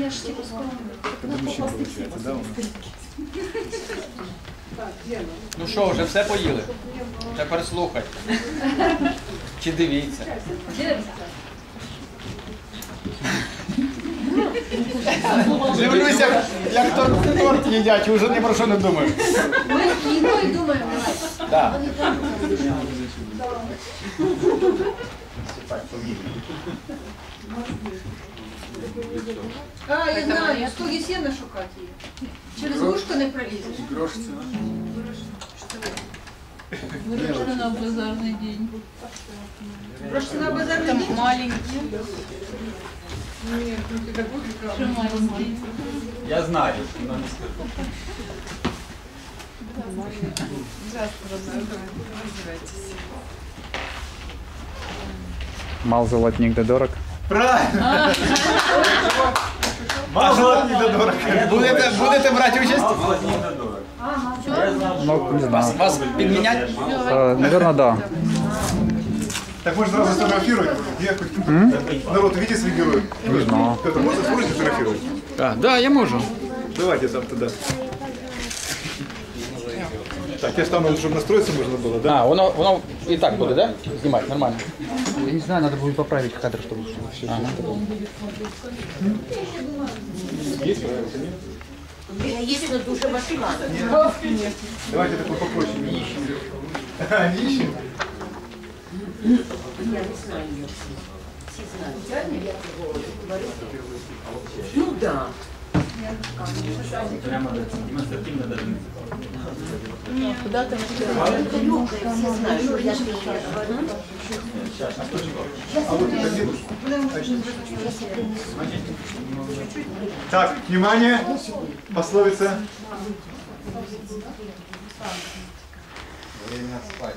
Я ж типа скоро. Ну що, вже все поїли? Тепер слухай. Чи дивіться. Дивлюся, як торт, торт їдять, вже ні про що не думаю. Ми їдою думаємо. Так. А, я знаю, стоги сіна шукати її. Через вушко не пролізеш. Выручка на базарный день. Просто на базарний Там день. маленький. Что маленький? Я знаю, але не скажу. Мал золотник да дорог. Правильно. Мало золотні додорок. Будете, будете брати участь? Ну, не Вас, знаю. вас підмінять? Э, наверное, да. Так можно сразу сфотографировать. Я хоть- Народ, видите своих героев? Не знаю. Петр, можно сможете сфотографировать? Так, да, я можу. Давайте там туда. Так, я стану, чтобы настроиться можно было, да? А, воно, воно і так буде, да? Знімати, нормально. Я не знаю, надо будет поправить кадр, чтобы все. Есть на душе машина. Давайте такой попроще. Не ищем. Не ищем? Ну да. Так, внимание. Пословица. Время спать.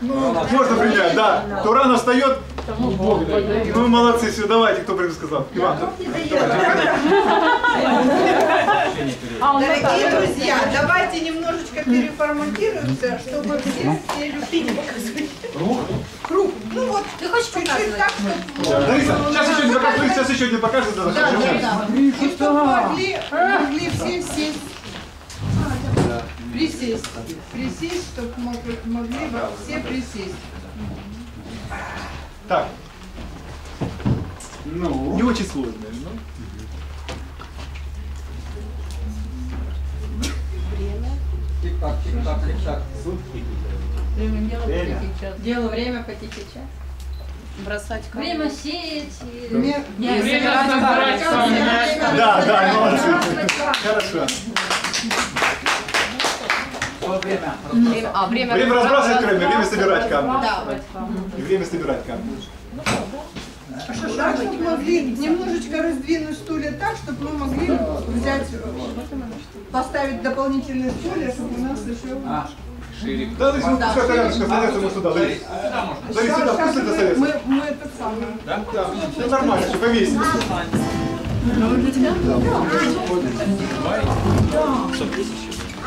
тим ділом. Можно принять, да. Кто рано встает? Ну, молодцы, все, давайте, кто первый сказал. Иван. Дорогие друзья, давайте немножечко переформатируемся, чтобы все успели увидеть. Круг. Ну вот, Ти хочеш чуть-чуть так, чтобы... Лариса, сейчас еще не покажет, сейчас еще не покажет. Да, Да, да, да. И чтобы могли, могли все сесть. Присесть. Присесть, чтобы могли все присесть. Так. Ну. Не очень сложно. ну. Тик-так, тик-так, тик-так. Время дело время по час. Бросать камень. Время сеять. и- Не, Время собирать. Да, да, молодцы. Хорошо. Время- А, время Время разбрасывать камни, время собирать камни. Да. И время собирать камни. Так, чтобы могли немножечко раздвинуть стулья так, чтобы мы могли взять, поставить дополнительные стулья, чтобы у нас еще... А, шире. Да, Лариса, ну пускай рядышком садятся мы сюда, Лариса. Сюда можно. Лариса, сюда, пусть это садятся. мы, мы это самое. Да? Да, все нормально, все повесим.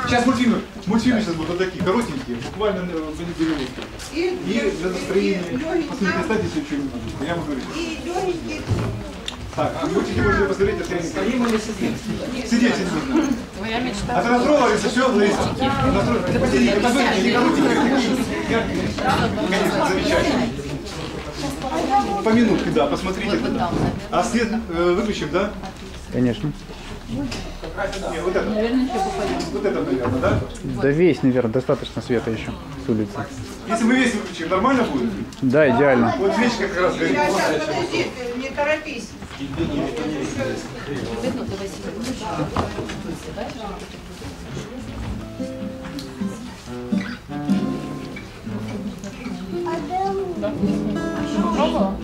Сейчас мультфильмы, мультфильмы сейчас будут вот такие, коротенькие, буквально э, минут И, И для настроения, посмотрите, оставьте себе что-нибудь, я вам говорю. и легенькие. Так, а мультики можете посмотреть, если не Стоим или сидим? Сидеть сидеть нужно. Твоя мечта. А ты настроила, все, Лариса? Настроила. Посмотрите, посмотрите, они коротенькие, такие. Конечно, замечательно. По минутке, да, посмотрите туда. А свет э, выключим, да? Конечно. Не, вот это. Наверное, еще попадем. Вот это, наверное, да? Да весь, наверное, достаточно света еще с улицы. Если мы весь выключим, нормально будет? Да, идеально. Вот свечка как раз горит. Сейчас, сейчас, подожди, не торопись.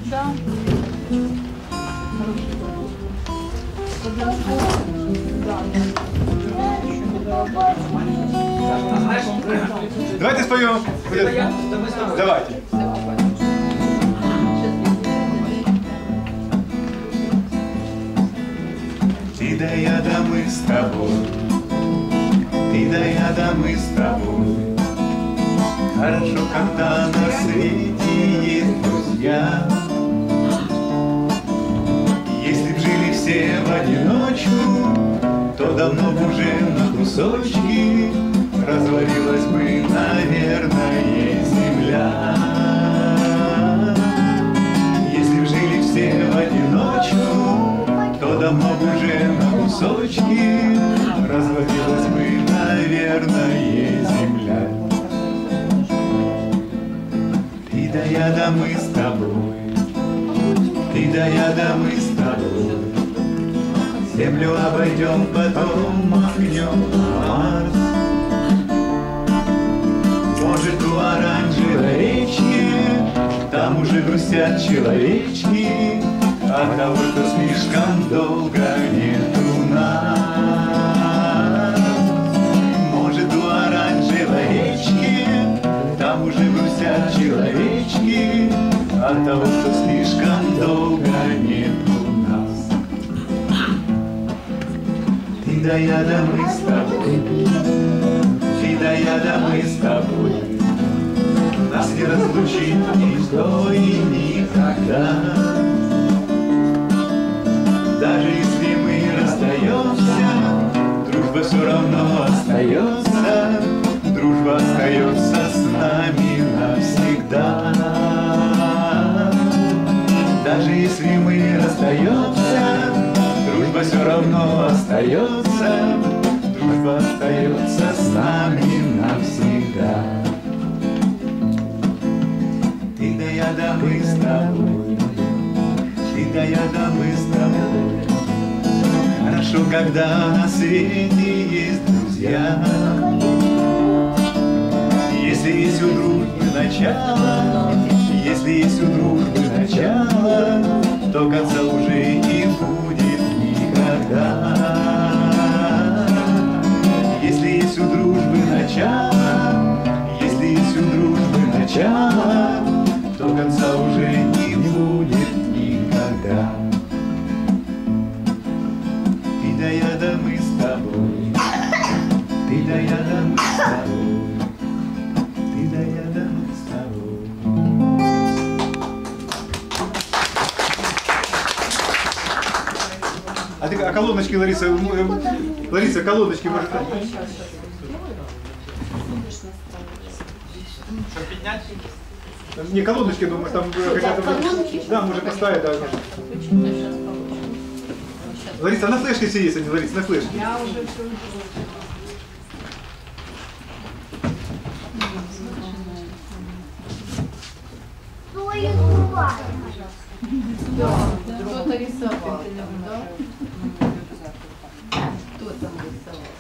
Да. Давайте споем. Давайте. Ты да я да мы с тобой, ты да я да мы с тобой. Хорошо, когда на свете есть друзья. Если б жили все в одиночку, то давно бы уже кусочки развалилась бы, наверное, земля. Если б жили все в одиночку, то давно б уже на кусочки развалилась бы, наверное, земля. Ты да я, да мы с тобой, ты да я, да мы с тобой. Землю обойдем, потом Грустят человечки От того, что слишком долго нету нас. Может, у оранжевой речки Там уже грустят человечки От того, что слишком долго нету нас. Ты да я, да мы с тобой. Ты да я, да мы с тобой. Нас не разлучит никто и никогда Даже если мы расстаемся Дружба все равно остается Дружба остается с нами навсегда. Даже если мы расстаемся Дружба все равно остается Дружба остается с нами навсегда. Ты да я, да мы с тобой Ты да я, да мы с тобой. Хорошо, когда на свете есть друзья. Если есть у дружбы начало Если есть у дружбы начало То конца колоночки, Лариса, э, Лариса, колоночки может. Щоб підняти? Не колоночки, думаю, там э, хотя бы. Да, можно поставить, да. Лариса, а на флешке все есть, они, Лариса, на флешке. Я уже все Кто-то рисовал там рисовал?